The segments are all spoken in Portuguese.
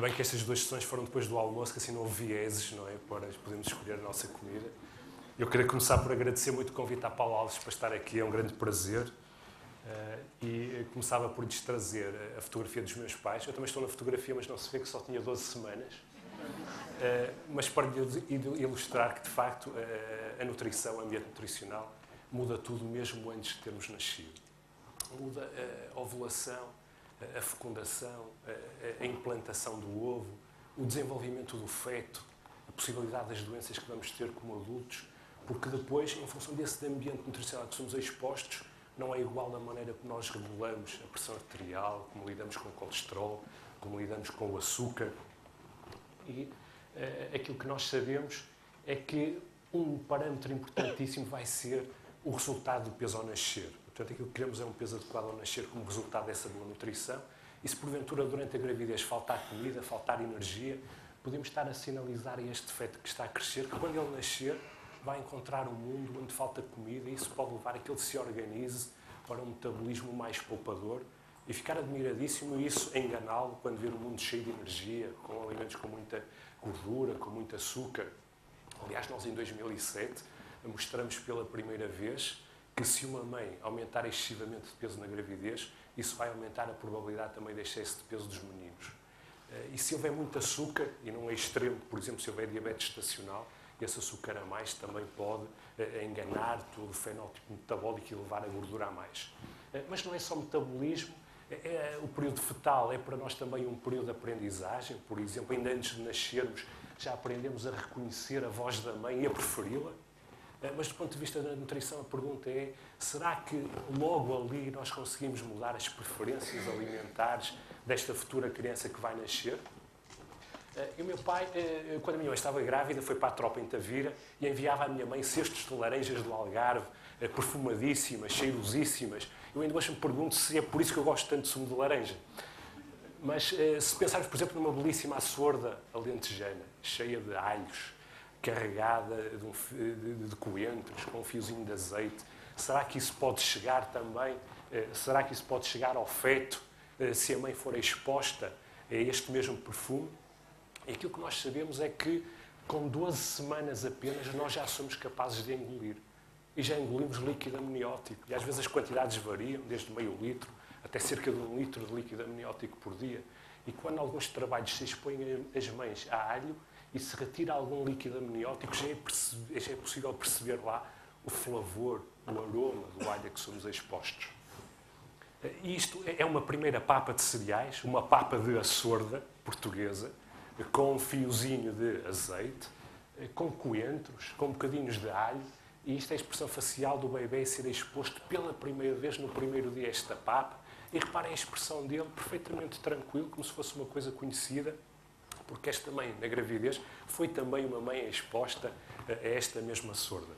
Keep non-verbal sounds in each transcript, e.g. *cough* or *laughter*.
Ainda bem que estas duas sessões foram depois do almoço, que assim não houve vieses, não é? Para podermos escolher a nossa comida. Eu queria começar por agradecer muito o convite à Paulo Alves para estar aqui, é um grande prazer. Uh, e começava por lhes trazer a fotografia dos meus pais. Eu também estou na fotografia, mas não se vê que só tinha 12 semanas. Uh, mas para ilustrar que, de facto, uh, a nutrição, o ambiente nutricional, muda tudo mesmo antes de termos nascido. Muda a ovulação, a fecundação, a implantação do ovo, o desenvolvimento do feto, a possibilidade das doenças que vamos ter como adultos, porque depois, em função desse ambiente nutricional que somos expostos, não é igual da maneira que nós regulamos a pressão arterial, como lidamos com o colesterol, como lidamos com o açúcar. E uh, aquilo que nós sabemos é que um parâmetro importantíssimo vai ser o resultado do peso ao nascer. Portanto, aquilo que queremos é um peso adequado ao nascer como resultado dessa boa nutrição. E se porventura durante a gravidez faltar comida, faltar energia, podemos estar a sinalizar este feto que está a crescer que quando ele nascer vai encontrar um mundo onde falta comida e isso pode levar a que ele se organize para um metabolismo mais poupador e ficar admiradíssimo e isso enganá-lo quando vê um mundo cheio de energia, com alimentos com muita gordura, com muito açúcar. Aliás, nós em 2007 mostramos pela primeira vez que se uma mãe aumentar excessivamente de peso na gravidez, isso vai aumentar a probabilidade também de excesso de peso dos meninos. Eh, e se houver muito açúcar, e não é extremo, por exemplo, se houver diabetes estacional, esse açúcar a mais também pode eh, enganar todo o fenótipo metabólico e levar a gordura a mais. Eh, mas não é só metabolismo, é, o período fetal é para nós também um período de aprendizagem. Por exemplo, ainda antes de nascermos, já aprendemos a reconhecer a voz da mãe e a preferi-la. Eh, mas do ponto de vista da nutrição, a pergunta é: será que logo ali nós conseguimos mudar as preferências alimentares desta futura criança que vai nascer? Eh, e o meu pai, eh, quando a minha mãe estava grávida, foi para a tropa em Tavira e enviava à minha mãe cestos de laranjas do Algarve, perfumadíssimas, cheirosíssimas. Eu ainda hoje me pergunto se é por isso que eu gosto tanto de sumo de laranja. Mas se pensarmos, por exemplo, numa belíssima açorda alentejana, cheia de alhos, carregada de, um, de, de coentros, com um fiozinho de azeite. Será que isso pode chegar também? Eh, será que isso pode chegar ao feto eh, se a mãe for exposta a este mesmo perfume? E aquilo que nós sabemos é que com 12 semanas apenas nós já somos capazes de engolir. E já engolimos líquido amniótico. E às vezes as quantidades variam, desde meio litro até cerca de um litro de líquido amniótico por dia. E quando alguns trabalhos se expõem as mães a alho, e se retira algum líquido amniótico, já é, já é possível perceber lá o flavor, o aroma do alho a que somos expostos. Isto é uma primeira papa de cereais, uma papa de açorda portuguesa, com um fiozinho de azeite, com coentros, com bocadinhos de alho, e isto é a expressão facial do bebê ser exposto pela primeira vez no primeiro dia esta papa. E reparem a expressão dele, perfeitamente tranquilo, como se fosse uma coisa conhecida, porque esta mãe, na gravidez, foi também uma mãe exposta a esta mesma sorda.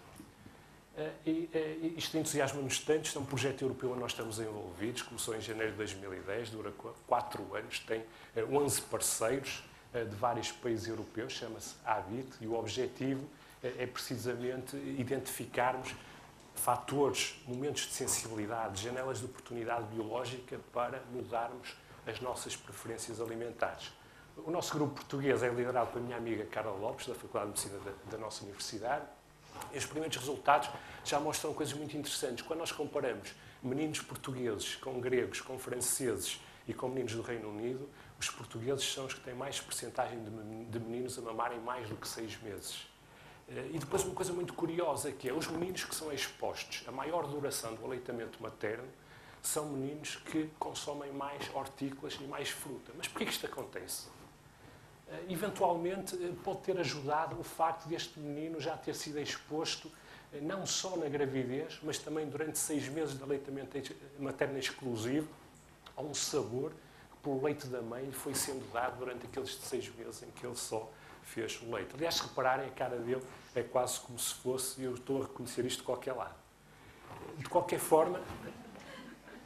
Eh, e, eh, isto entusiasma-nos tanto, isto é um projeto europeu onde nós estamos envolvidos, começou em janeiro de 2010, dura quatro anos, tem 11 eh, parceiros de vários países europeus, chama-se HABIT, e o objetivo é precisamente identificarmos fatores, momentos de sensibilidade, janelas de oportunidade biológica para mudarmos as nossas preferências alimentares. O nosso grupo português é liderado pela minha amiga Carla Lopes, da Faculdade de Medicina da, da nossa universidade. E os primeiros resultados já mostram coisas muito interessantes. Quando nós comparamos meninos portugueses com gregos, com franceses e com meninos do Reino Unido, os portugueses são os que têm mais percentagem de meninos a mamarem mais do que seis meses. Eh, e depois uma coisa muito curiosa que é os meninos que são expostos a maior duração do aleitamento materno são meninos que consomem mais hortícolas e mais fruta. Mas porquê que isto acontece? Eh, eventualmente eh, pode ter ajudado o facto deste menino já ter sido exposto eh, não só na gravidez, mas também durante seis meses de aleitamento materno exclusivo a um sabor que por leite da mãe lhe foi sendo dado durante aqueles seis meses em que ele só fez o leite. Aliás, se repararem, a cara dele é quase como se fosse, eu estou a reconhecer isto de qualquer lado. De qualquer forma,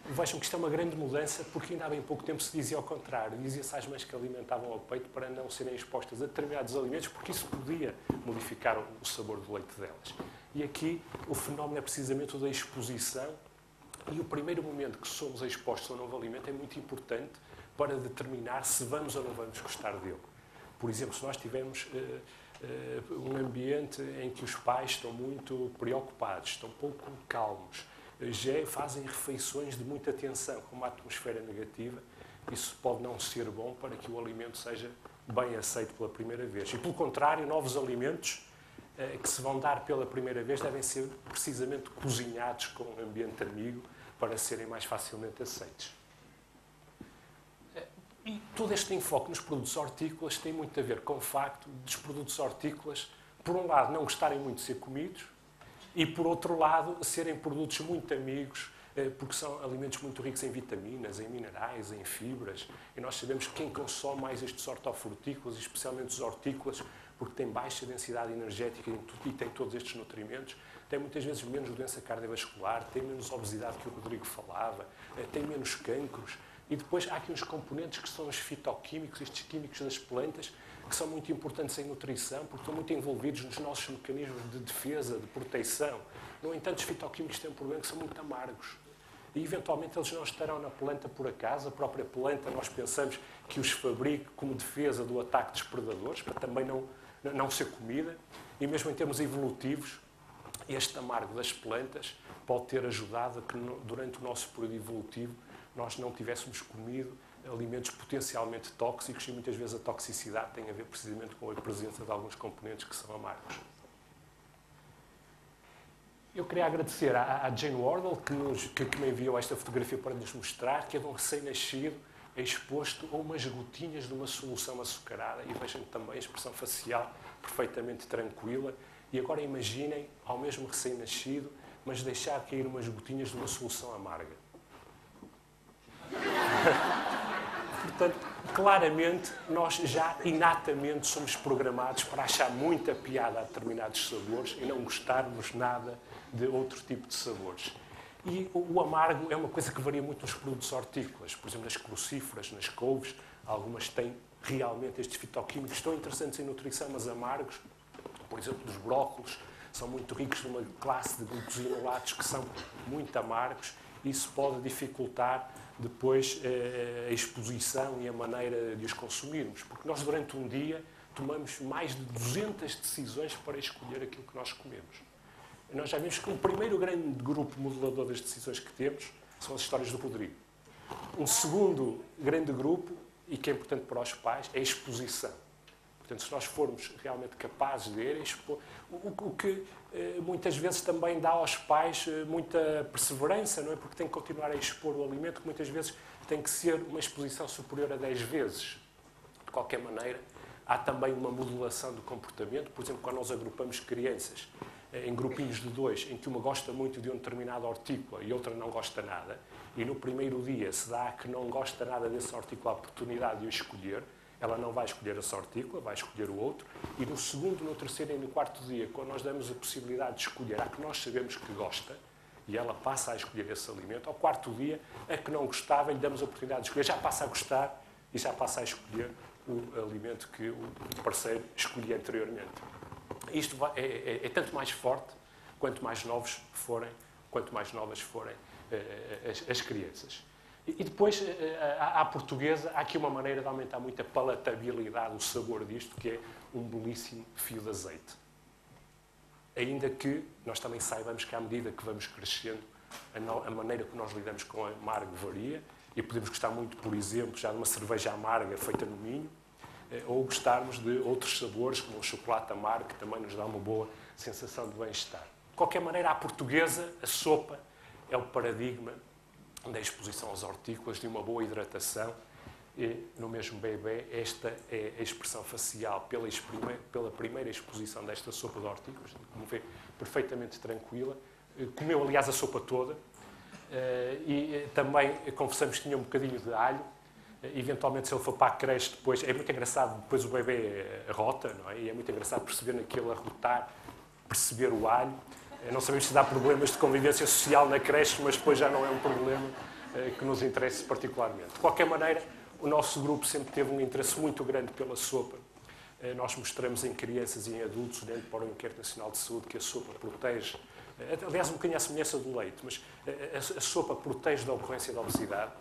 Vejam que isto é uma grande mudança, porque ainda há bem pouco tempo se dizia ao contrário. Dizia-se às mães que alimentavam ao peito para não serem expostas a determinados alimentos, porque isso podia modificar o sabor do leite delas. E aqui o fenómeno é precisamente o da exposição, e o primeiro momento que somos expostos a um novo alimento é muito importante, para determinar se vamos ou não vamos gostar dele. Por exemplo, se nós tivermos uh, uh, um ambiente em que os pais estão muito preocupados, estão pouco calmos, fazem refeições de muita tensão, com uma atmosfera negativa, isso pode não ser bom para que o alimento seja bem aceito pela primeira vez. E, pelo contrário, novos alimentos eh, que se vão dar pela primeira vez devem ser precisamente cozinhados com um ambiente amigo para serem mais facilmente aceitos. Eh, e todo este enfoque nos produtos hortícolas tem muito a ver com o facto dos produtos hortícolas, por um lado, não gostarem muito de ser comidos e, por outro lado, serem produtos muito amigos eh, porque são alimentos muito ricos em vitaminas, em minerais, em fibras. E nós sabemos que quem consome mais estes hortofrutícolas, especialmente os hortícolas, porque tem baixa densidade energética e tem todos estes nutrimentos, tem muitas vezes menos doença cardiovascular, tem menos obesidade que o Rodrigo falava, eh, tem menos cancros. E depois há aqui uns componentes que são os fitoquímicos, estes químicos das plantas, que são muito importantes em nutrição, porque estão muito envolvidos nos nossos mecanismos de defesa, de proteção. No entanto, os fitoquímicos têm um problema que são muito amargos e eventualmente eles não estarão na planta por acaso. A própria planta, nós pensamos que os fabrica como defesa do ataque dos predadores, para também não, não ser comida. E mesmo em termos evolutivos, este amargo das plantas pode ter ajudado a que durante o nosso período evolutivo nós não tivéssemos comido alimentos potencialmente tóxicos e muitas vezes a toxicidade tem a ver precisamente com a presença de alguns componentes que são amargos. Eu queria agradecer à, Jane Wardle que, nos, que, me enviou esta fotografia para nos mostrar que é de um recém-nascido exposto a umas gotinhas de uma solução açucarada e vejam também a expressão facial perfeitamente tranquila. E agora imaginem, ao mesmo recém-nascido, mas deixar cair umas gotinhas de uma solução amarga. *laughs* Portanto, claramente, nós já inatamente somos programados para achar muita piada a determinados sabores e não gostarmos nada de outro tipo de sabores. E o amargo é uma coisa que varia muito nos produtos hortícolas. Por exemplo, nas crucíferas, nas couves, algumas têm realmente estes fitoquímicos tão interessantes em nutrição, mas amargos. Por exemplo, dos brócolos, são muito ricos numa classe de glucosinolatos que são muito amargos. Isso pode dificultar depois eh, a exposição e a maneira de os consumirmos. Porque nós, durante um dia, tomamos mais de 200 decisões para escolher aquilo que nós comemos nós já vimos que o primeiro grande grupo modelador das decisões que temos são as histórias do Rodrigo. Um segundo grande grupo, e que é importante para os pais, é a exposição. Portanto, se nós formos realmente capazes de ir, o, o, que eh, muitas vezes também dá aos pais eh, muita perseverança, não é? Porque tem que continuar a expor o alimento, que muitas vezes tem que ser uma exposição superior a 10 vezes. De qualquer maneira, há também uma modulação do comportamento. Por exemplo, quando nós agrupamos crianças em grupinhos de dois, em que uma gosta muito de um determinado hortícola e outra não gosta nada, e no primeiro dia se dá a que não gosta nada desse hortícola a oportunidade de o escolher, ela não vai escolher essa hortícola, vai escolher o outro, e no segundo, no terceiro e no quarto dia, quando nós damos a possibilidade de escolher a que nós sabemos que gosta, e ela passa a escolher esse alimento, ao quarto dia, a que não gostava, lhe damos a oportunidade de escolher, já passa a gostar e já passa a escolher o alimento que o parceiro escolhia anteriormente isto é, é, é, tanto mais forte quanto mais novos forem, quanto mais novas forem uh, as, as, crianças. E, depois, uh, à, à, portuguesa, há aqui uma maneira de aumentar muito a palatabilidade, o sabor disto, que é um belíssimo fio de azeite. Ainda que nós também saibamos que, à medida que vamos crescendo, a maneira que nós lidamos com a amargo varia, e podemos gostar muito, por exemplo, já de uma cerveja amarga feita no Minho, eh, ou gostarmos de outros sabores, como o chocolate amargo, que também nos dá uma boa sensação de bem-estar. De qualquer maneira, à portuguesa, a sopa é o paradigma da exposição aos hortícolas, de uma boa hidratação. E, no mesmo bebê, esta é a expressão facial pela, pela primeira exposição desta sopa de hortícolas, como vê, perfeitamente tranquila. Eh, comeu, aliás, a sopa toda. Eh, e também confessamos que tinha um bocadinho de alho, eventualmente se ele for para a creche depois, é muito engraçado, depois o bebê rota, não é? E é muito engraçado perceber naquele a rotar, perceber o alho. Eh, não sabemos se dá problemas de convivência social na creche, mas depois já não é um problema eh, que nos interesse particularmente. De qualquer maneira, o nosso grupo sempre teve um interesse muito grande pela sopa. Eh, nós mostramos em crianças e em adultos, dentro para o Inquérito Nacional de Saúde, que a sopa protege, aliás, um bocadinho à semelhança do leite, mas a sopa protege da ocorrência da obesidade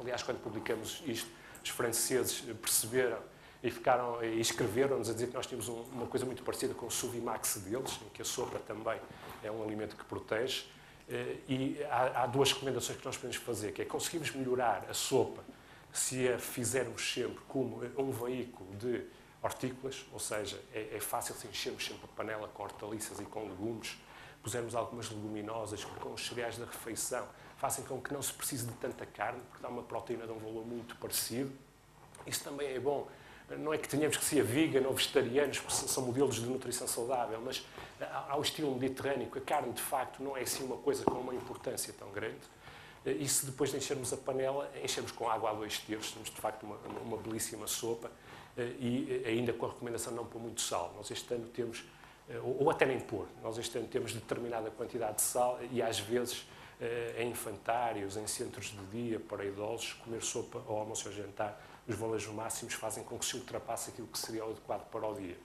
Aliás, quando publicamos isto, Os franceses perceberam e, ficaram, e escreveram-nos a dizer que nós tínhamos um, uma coisa muito parecida com o Suvimax deles, em que a sopa também é um alimento que protege. Eh, e há, há duas recomendações que nós podemos fazer, que é conseguimos melhorar a sopa se a fizermos sempre como um veículo de hortícolas, ou seja, é, é fácil se enchermos sempre a panela com hortaliças e com legumes, pusermos algumas leguminosas com os cereais da refeição, fazem com que não se precise de tanta carne, porque dá uma proteína de um valor muito parecido. Isso também é bom. Não é que tenhamos que ser vegan ou vegetarianos, porque são modelos de nutrição saudável, mas ao estilo mediterrâneo, a carne de facto não é assim uma coisa com uma importância tão grande. E se depois de enchermos a panela, enchemos com água a dois terços, temos de facto uma, uma belíssima sopa e ainda com a recomendação não pôr muito sal. Nós este ano temos, ou até nem pôr, nós este ano temos determinada quantidade de sal e às vezes em infantários, em centros de dia para idosos, comer sopa ao almoço ou jantar, os valores máximos fazem com que se ultrapasse aquilo que seria o adequado para o dia.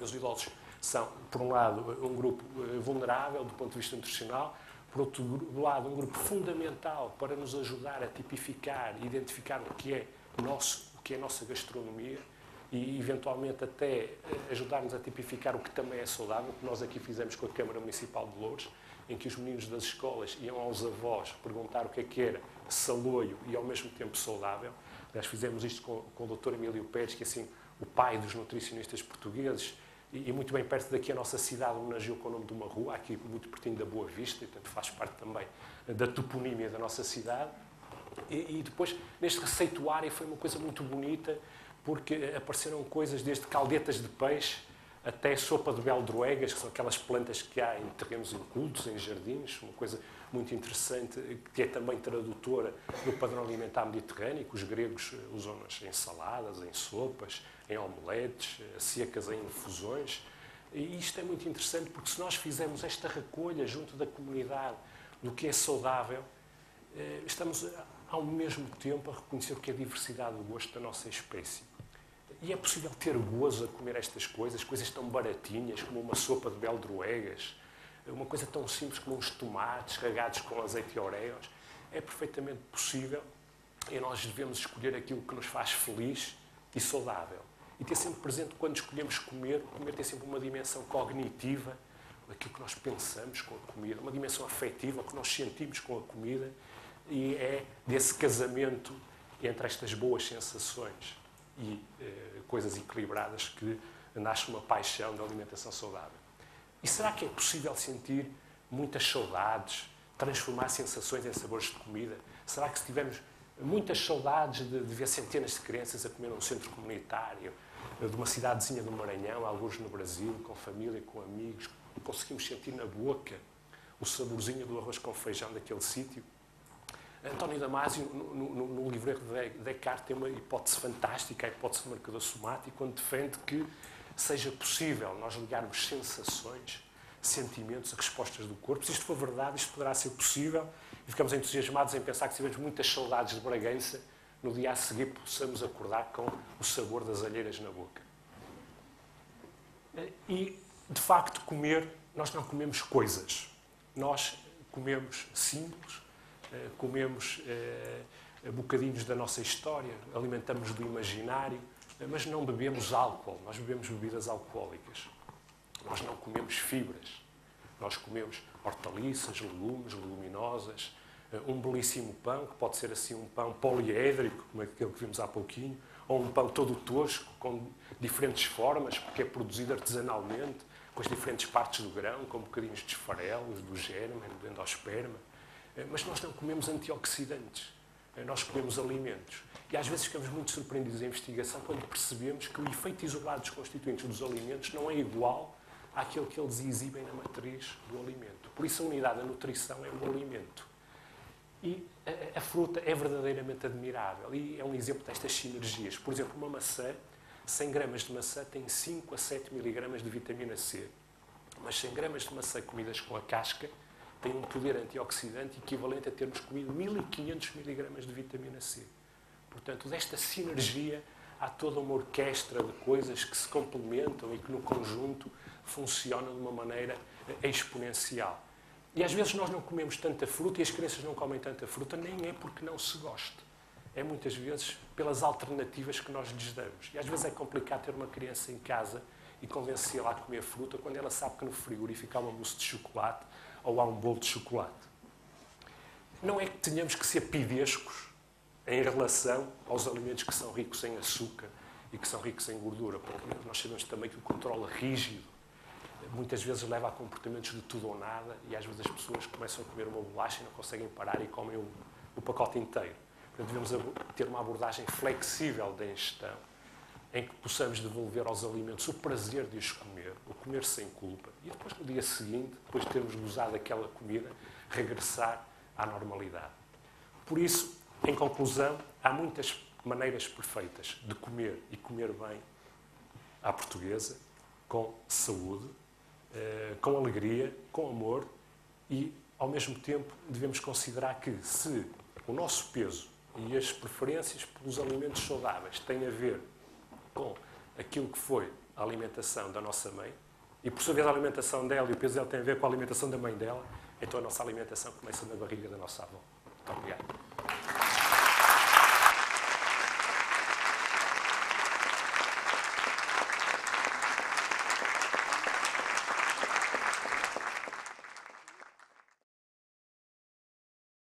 Os idosos são, por um lado, um grupo vulnerável do ponto de vista nutricional, por outro lado, um grupo fundamental para nos ajudar a tipificar e identificar o que é nosso, o que é a nossa gastronomia e, eventualmente, até ajudar-nos a tipificar o que também é saudável, que nós aqui fizemos com a Câmara Municipal de Louros, em que os meninos das escolas iam aos avós perguntar o que é que era saloio e, ao mesmo tempo, saudável. Nós fizemos isto com, com o Dr. Emílio Pérez, que é assim, o pai dos nutricionistas portugueses, e, muito bem perto daqui a nossa cidade homenageou com o nome de uma rua, aqui muito pertinho da Boa Vista, e portanto faz parte também da toponímia da nossa cidade. E, e depois, neste receituário, foi uma coisa muito bonita, porque apareceram coisas desde caldetas de peixe até sopa de beldroegas, que são aquelas plantas que há em terrenos incultos, em jardins, uma coisa muito interessante, que é também tradutora do padrão alimentar mediterrâneo, que os gregos usam-nas em saladas, em sopas, em omeletes, secas em infusões. E isto é muito interessante porque se nós fizermos esta recolha junto da comunidade do que é saudável, eh, estamos ao mesmo tempo a reconhecer o que é a diversidade do gosto da nossa espécie. E é possível ter gozo a comer estas coisas, coisas tão baratinhas como uma sopa de beldroegas, uma coisa tão simples como uns tomates regados com azeite e oreos. É perfeitamente possível e nós devemos escolher aquilo que nos faz feliz e saudável. E ter sempre presente quando escolhemos comer, comer tem sempre uma dimensão cognitiva, aquilo que nós pensamos com a comida, uma dimensão afetiva, o que nós sentimos com a comida, e é desse casamento entre estas boas sensações e eh, coisas equilibradas que nasce uma paixão da alimentação saudável. E será que é possível sentir muitas saudades, transformar sensações em sabores de comida? Será que se tivermos muitas saudades de, de ver centenas de crianças a comer num centro comunitário, de uma cidadezinha do Maranhão, alguns no Brasil, com família, com amigos, conseguimos sentir na boca o saborzinho do arroz com feijão daquele sítio? António Damasio, no, no, no livro de Descartes, tem uma hipótese fantástica, a hipótese do marcador somático, quando defende que seja possível nós ligarmos sensações, sentimentos respostas do corpo. Se isto for verdade, isto poderá ser possível e ficamos entusiasmados em pensar que se tivermos muitas saudades de Bragança, no dia a seguir possamos acordar com o sabor das alheiras na boca. E, de facto, comer, nós não comemos coisas. Nós comemos símbolos, eh, comemos eh, bocadinhos da nossa história, alimentamos do imaginário, mas não bebemos álcool, nós bebemos bebidas alcoólicas. Nós não comemos fibras. Nós comemos hortaliças, legumes, leguminosas, eh, um belíssimo pão, que pode ser assim um pão poliédrico, como aquele que vimos há pouquinho, ou um pão todo tosco, com diferentes formas, porque é produzido artesanalmente, com as diferentes partes do grão, com bocadinhos de esfarelos, do germe, do endosperma. Eh, mas nós não comemos antioxidantes, nós comemos alimentos. E às vezes ficamos muito surpreendidos em investigação quando percebemos que o efeito isolado dos constituintes dos alimentos não é igual àquele que eles exibem na matriz do alimento. Por isso a unidade da nutrição é o alimento. E a, a, fruta é verdadeiramente admirável e é um exemplo destas sinergias. Por exemplo, uma maçã, 100 gramas de maçã tem 5 a 7 miligramas de vitamina C. Mas 100 gramas de maçã comidas com a casca têm um poder antioxidante equivalente a termos comido 1500 miligramas de vitamina C. Portanto, desta sinergia há toda uma orquestra de coisas que se complementam e que no conjunto funcionam de uma maneira exponencial. E às vezes nós não comemos tanta fruta e as crianças não comem tanta fruta, nem é porque não se goste. é muitas vezes pelas alternativas que nós lhes damos. E às vezes é complicado ter uma criança em casa e convencê-la a comer fruta quando ela sabe que no frigorífico há uma mousse de chocolate ou há um bolo de chocolate. Não é que tenhamos que ser pidescos em relação aos alimentos que são ricos em açúcar e que são ricos em gordura, porque nós sabemos também que o controle rígido muitas vezes leva a comportamentos de tudo ou nada e às vezes as pessoas começam a comer uma bolacha e não conseguem parar e comem o, o pacote inteiro. Portanto, devemos ter uma abordagem flexível da ingestão, em que possamos devolver aos alimentos o prazer de os comer, comer sem culpa, e depois, no dia seguinte, depois de termos gozado aquela comida, regressar à normalidade. Por isso, em conclusão, há muitas maneiras perfeitas de comer e comer bem à portuguesa, com saúde, eh, com alegria, com amor e, ao mesmo tempo, devemos considerar que se o nosso peso e as preferências pelos alimentos saudáveis têm a ver com aquilo que foi a alimentação da nossa mãe, e por sua vez a alimentação dela e o peso dela tem a ver com a alimentação da mãe dela, então a nossa alimentação começa na barriga da nossa avó. Muito obrigado.